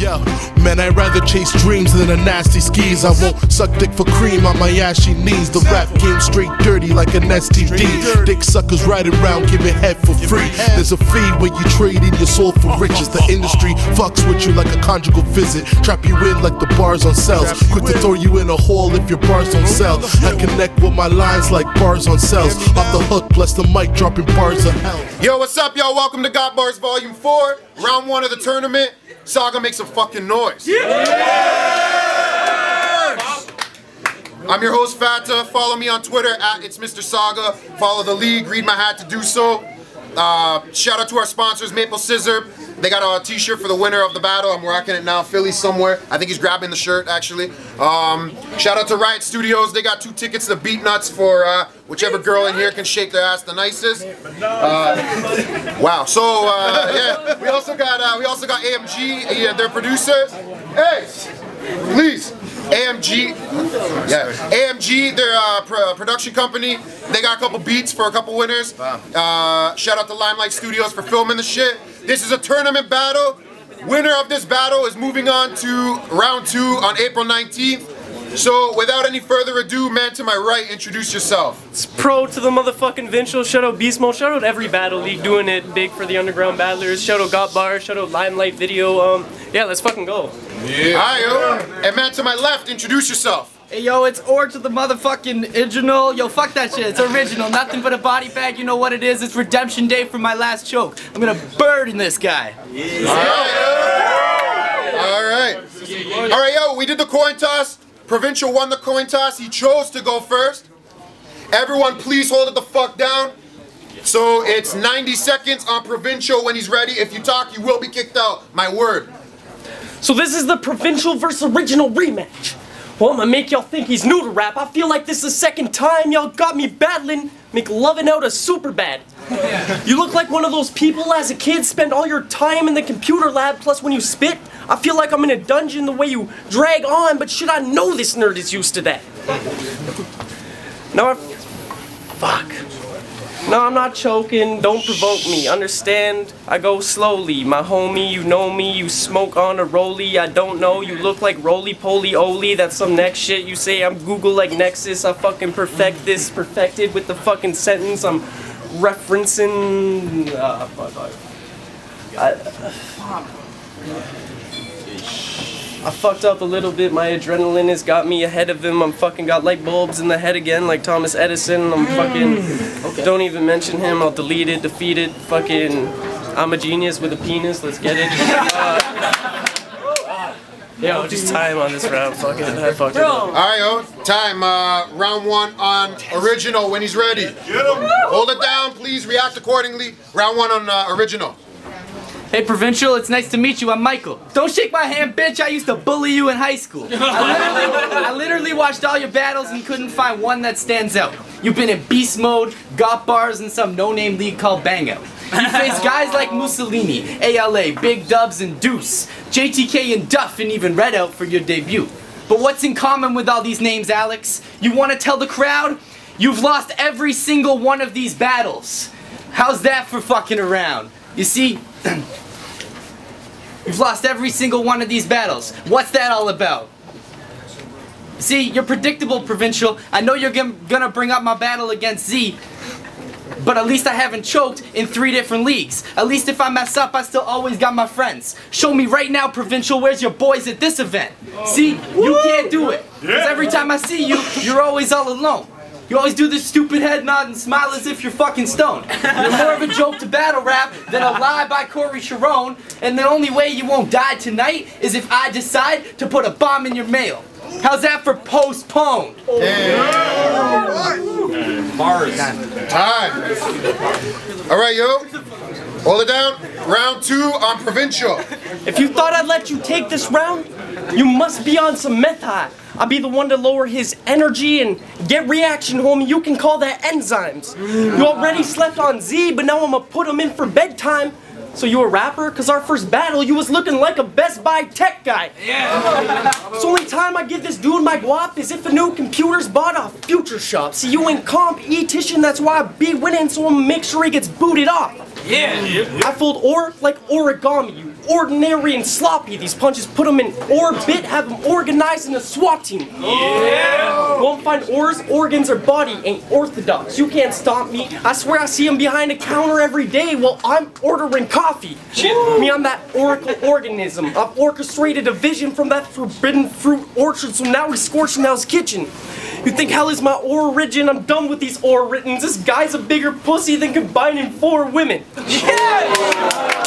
Yo, man, I'd rather chase dreams than a nasty skis. I won't suck dick for cream on my ashy knees. The rap game straight dirty like an STD. Dick suckers riding around giving head for free. There's a fee when you trade in your soul for riches. The industry fucks with you like a conjugal visit. Trap you in like the bars on cells. Quick to throw you in a hole if your bars don't sell. I connect with my lines like bars on cells. Off the hook, bless the mic, dropping bars of hell. Yo, what's up, y'all? Welcome to Got Bars Volume 4, round one of the tournament. Sauga make some fucking noise. I'm your host, Fatta. Follow me on Twitter at It's Mr. Sauga. Follow the league, read my hat to do so. Uh, shout out to our sponsors, Maple Sizzurp. They got a t-shirt for the winner of the battle. I'm rocking it now. Philly somewhere. I think he's grabbing the shirt, actually. Um, shout out to Riot Studios. They got two tickets to Beatnuts for uh, whichever girl in here can shake their ass the nicest. Uh, wow. So, uh, yeah. We also got uh, we also got AMG, their producer. Hey, please. AMG, yeah, AMG, their uh, pr- production company. They got a couple beats for a couple winners. Uh, shout out to Limelight Studios for filming the shit. This is a tournament battle. Winner of this battle is moving on to round two on April 19th. So, without any further ado, man to my right, introduce yourself. It's pro to the motherfucking Vincial. Shout out Beast Mode. Shout out every battle league doing it big for the underground battlers. Shout out Got Bar. Shout out Limelight Video. Um, yeah, let's fucking go. Yeah. Alright, yo. And man to my left, introduce yourself. Hey yo, it's Or to the motherfucking original. Yo, fuck that shit. It's original. Nothing but a body bag. You know what it is? It's redemption day for my last choke. I'm gonna burn this guy. Yeah. All right. All right, yo, we did the coin toss. Provincial won the coin toss. He chose to go first. Everyone, please hold it the fuck down. So it's 90 seconds on Provincial when he's ready. If you talk, you will be kicked out. My word. So this is the provincial versus original rematch. Well, I'm gonna make y'all think he's new to rap. I feel like this is the second time y'all got me battling, McLovin out a Superbad. You look like one of those people as a kid spend all your time in the computer lab, plus when you spit, I feel like I'm in a dungeon the way you drag on, but should I know this nerd is used to that? No, I, fuck. No, I'm not choking. Don't provoke me. Understand? I go slowly. My homie, you know me. You smoke on a rollie. I don't know. You look like roly poly oly. That's some next shit. You say I'm Google like Nexus. I fucking perfect this. Perfected with the fucking sentence. I'm referencing. Uh, fuck, fuck. I, I fucked up a little bit. My adrenaline has got me ahead of him. I'm fucking got light bulbs in the head again, like Thomas Edison. I'm fucking. Don't even mention him. I'll delete it, defeat it. Fucking. I'm a genius with a penis. Let's get it. Uh, yo, just time on this round. Fucking. I fucked it up. Alright, yo. Time. Uh, round one on Original when he's ready. Hold it down, please. React accordingly. Round one on uh, Original. Hey Provincial, it's nice to meet you. I'm Michael. Don't shake my hand, bitch. I used to bully you in high school. I literally, I literally watched all your battles and couldn't find one that stands out. You've been in beast mode, got bars, and some no-name league called Bang You face guys like Mussolini, ALA, Big Dubs, and Deuce, JTK and Duff, and even Red Out for your debut. But what's in common with all these names, Alex? You want to tell the crowd? You've lost every single one of these battles. How's that for fucking around? You see, you've lost every single one of these battles. What's that all about? See, you're predictable, Provincial. I know you're gonna bring up my battle against Z, but at least I haven't choked in three different leagues. At least if I mess up, I still always got my friends. Show me right now, Provincial, where's your boys at this event? See, you can't do it. Because every time I see you, you're always all alone. You always do this stupid head nod and smile as if you're fucking stoned. You're more of a joke to battle rap than a lie by Corey Sharon, and the only way you won't die tonight is if I decide to put a bomb in your mail. How's that for postponed? Time. Alright, yo. Hold it down. Round two on Provincial. If you thought I'd let you take this round, you must be on some meth high. I'll be the one to lower his energy and get reaction, homie. You can call that enzymes. You already slept on Z, but now I'm gonna put him in for bedtime. So you a rapper? Cause our first battle, you was looking like a Best Buy tech guy. Yeah. so only time I give this dude my guap is if a new computer's bought off Future Shop. See you ain't comp e-tician, that's why I be winning, so I'm gonna make sure he gets booted off. Yeah. I fold or like origami. You ordinary and sloppy. These punches put them in orbit, have them organized in a SWAT team. Yeah. Won't find ors, organs, or body ain't orthodox. You can't stop me. I swear I see him behind a counter every day while I'm ordering coffee. Me, I'm that oracle organism. I've orchestrated a vision from that forbidden fruit orchard, so now he's scorching out his kitchen. You think hell is my origin? I'm done with these oritons. This guy's a bigger pussy than combining four women. Big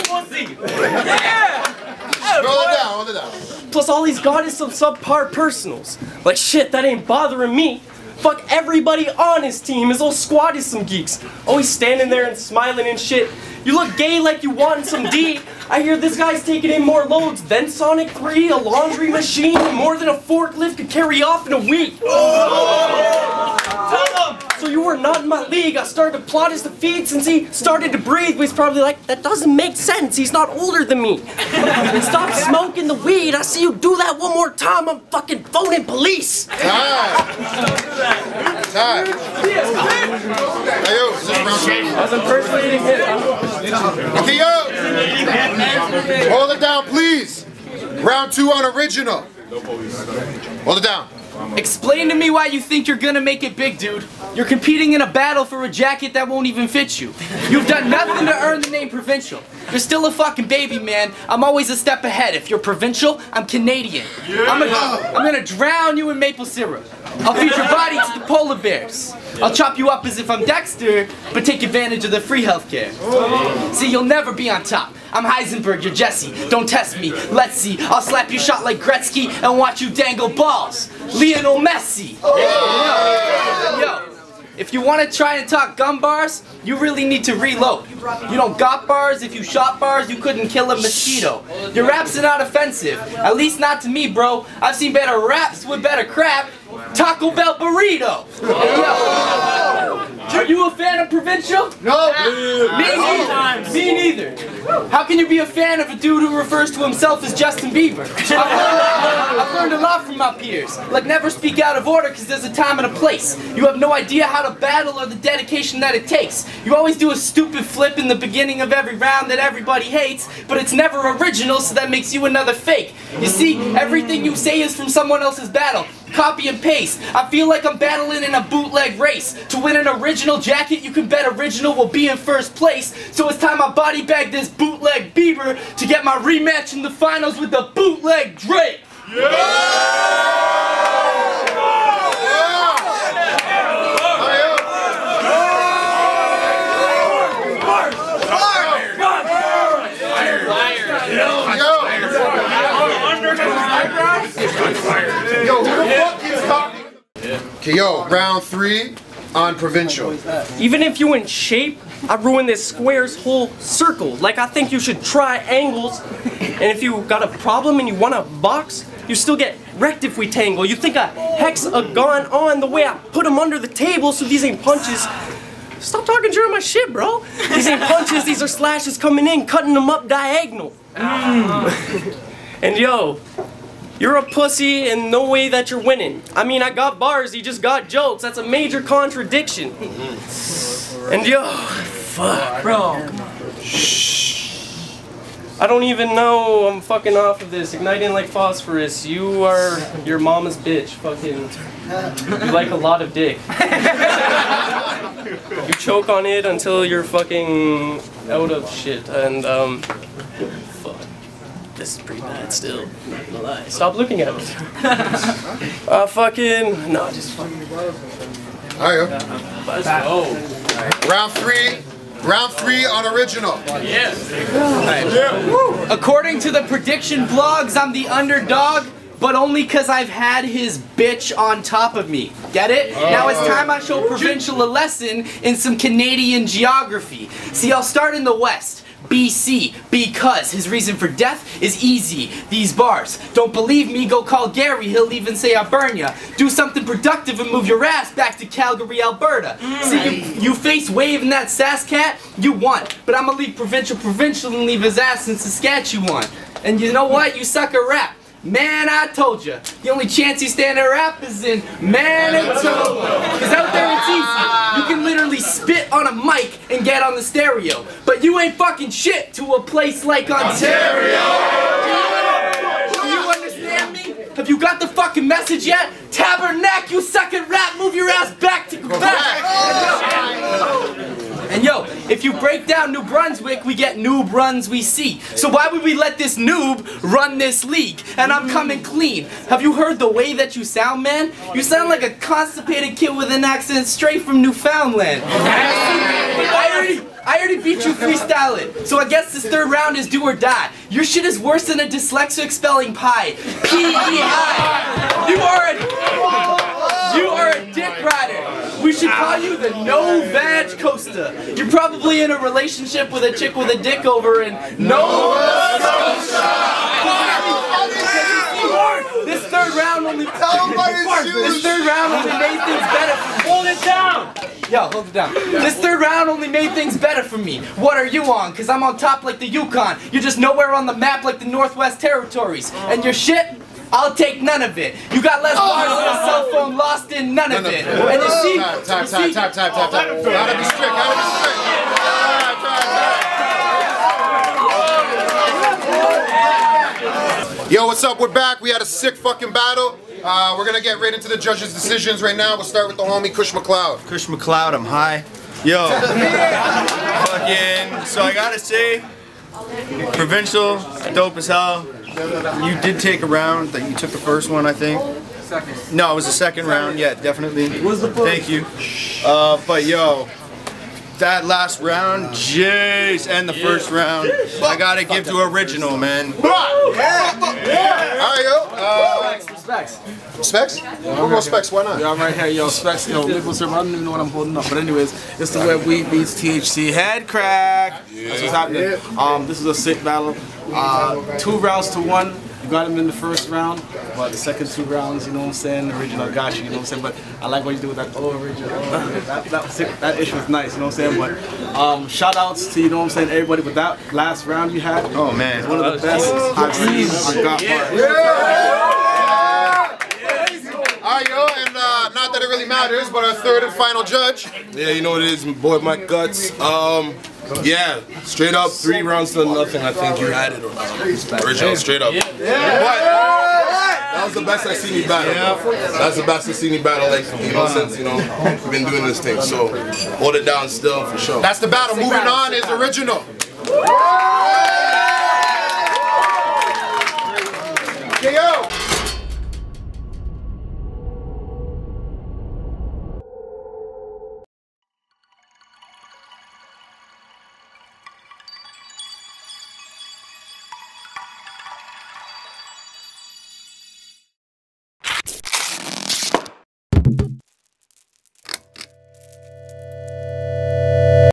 pussy. Yeah. It down, it down. Plus, all he's got is some subpar personals. Like, shit, that ain't bothering me. Fuck everybody on his team. His whole squad is some geeks. Always standing there and smiling and shit. You look gay like you want some D. I hear this guy's taking in more loads than Sonic 3, a laundry machine, more than a forklift could carry off in a week. Oh! You were not in my league. I started to plot his defeat since he started to breathe. But he's probably like, that doesn't make sense. He's not older than me. Stop smoking the weed. I see you do that one more time. I'm fucking phoning police. Time. Time. Hey, yo? I was impersonating him. Yo. Hold it down, please. Round two on original. Hold it down. Explain to me why you think you're gonna make it big, dude. You're competing in a battle for a jacket that won't even fit you. You've done nothing to earn the name provincial. You're still a fucking baby, man. I'm always a step ahead. If you're provincial, I'm Canadian. I'm, gonna, I'm gonna drown you in maple syrup. I'll feed your body to the polar bears. I'll chop you up as if I'm Dexter, but take advantage of the free healthcare. Oh. See, you'll never be on top. I'm Heisenberg, you're Jesse. Don't test me. Let's see. I'll slap you shot like Gretzky and watch you dangle balls. Lionel Messi. Yo, yo. If you want to try and talk gun bars, you really need to reload. You don't got bars, if you shot bars, you couldn't kill a mosquito. Your raps are not offensive, at least not to me, bro. I've seen better raps with better crap. Taco Bell burrito. Yo. Are you a fan of Provincial? No. Uh, uh, Me neither. Me neither. How can you be a fan of a dude who refers to himself as Justin Bieber? I've learned, I've learned a lot from my peers. Like never speak out of order because there's a time and a place. You have no idea how to battle or the dedication that it takes. You always do a stupid flip in the beginning of every round that everybody hates, but it's never original so that makes you another fake. You see, everything you say is from someone else's battle. Copy and paste. I feel like I'm battling in a bootleg race. To win an original jacket, you can bet original will be in first place. So it's time I body bag this bootleg Bieber to get my rematch in the finals with the bootleg Drake. Hey, yo. Yo. Yo, who the fuck is talking? Okay, yo, round three on provincial. Even if you in shape, I ruin this square's whole circle. Like I think you should try angles. And if you got a problem and you want a box, you still get wrecked if we tangle. You think a hexagon on the way I put them under the table so these ain't punches. Stop talking during my shit, bro. These ain't punches, these are slashes coming in, cutting them up diagonal. Mm. and yo, you're a pussy and no way that you're winning. I mean, I got bars, you just got jokes. That's a major contradiction. And yo, fuck, bro. Shh. I don't even know I'm fucking off of this. Igniting like phosphorus. You are your mama's bitch. Fucking. You like a lot of dick. you choke on it until you're fucking out of shit. And, um. Fuck. This is pretty bad still. Not gonna lie. Stop looking at me. uh, fucking. No, just fucking. Alright, yo. Let's. Round three. Round three on original. Yes. According to the prediction blogs, I'm the underdog, but only because I've had his bitch on top of me. Get it? Now it's time I show Provincial a lesson in some Canadian geography. See, I'll start in the west. BC, because his reason for death is easy. These bars. Don't believe me? Go call Gary. He'll even say I burn ya. Do something productive and move your ass back to Calgary, Alberta. Mm. See, you, you face Wave and that Sasscat, you want. But I'ma leave Provincial Provincial and leave his ass in Saskatchewan. And you know what? You suck a rap. Man, I told you. The only chance you stand to rap is in Manitoba. Because out there it's easy. You can literally spit on a mic and get on the stereo. But you ain't fucking shit to a place like Ontario. Do you understand me? Have you got the fucking message yet? Tabernacle, you suck at rap, move your ass back to Quebec. Oh, And yo, if you break down New Brunswick, we get noob runs we see. So why would we let this noob run this league? And I'm coming clean. Have you heard the way that you sound, man? You sound like a constipated kid with an accent straight from Newfoundland. I already, I already beat you freestyling. So I guess this third round is do or die. Your shit is worse than a dyslexic spelling pie. P-E-I. You are a, you are a dick rider. We should call you the No Vag Costa. You're probably in a relationship with a chick with a dick over in Nova Scotia. This third round only This third round only made things better. Hold it down! Yo, hold it down. This third round only made things better for me. What are you on? Cause I'm on top like the Yukon. You're just nowhere on the map like the Northwest Territories. And your shit? I'll take none of it. You got less bars than a cell phone, lost in none of it. And you see, Time, time, you time, see, time, time, time, time. Gotta be strict, gotta be strict. Time, time, time. Yo, what's up? We're back. We had a sick fucking battle. Uh, we're gonna get right into the judges' decisions right now. We'll start with the homie Kush McLeod. Kush McLeod, I'm high. Yo. Fucking, so I gotta say, provincial, dope as hell. You did take a round, that you took the first one, I think. No, it was the second round, yeah, definitely. Thank you. Uh, but yo, that last round, jeez, and the first round, I gotta give to original, man. Yeah, Alright, yo. Uh, Specs. specs? We'll go specs. Why not? Yeah, I'm right here, yo. Specs, yo. Maple syrup. I don't even know what I'm holding up. But anyways, it's the web weed beats THC head crack. That's what's happening. Um, this is a sick battle. Uh, two rounds to one. You got him in the first round, but the second two rounds, you know what I'm saying, original got you, you know what I'm saying, but I like what you do with that oh original, oh, that, that, was sick. that issue was nice, you know what I'm saying, but um, shout outs to, you know what I'm saying, everybody with that last round you had, Oh man. one of the best I've seen on GotBars. Alright, yo, and uh, not it really matters, but our third and final judge. Yeah, you know what it is, boy, my guts. Um, yeah, straight up, three rounds to nothing. I think you had it original, straight up. But that was the best I seen you battle. That's the best I seen you battle. Like you know, since you know we've been doing this thing, so hold it down still for sure. That's the battle. Moving on is original. KO.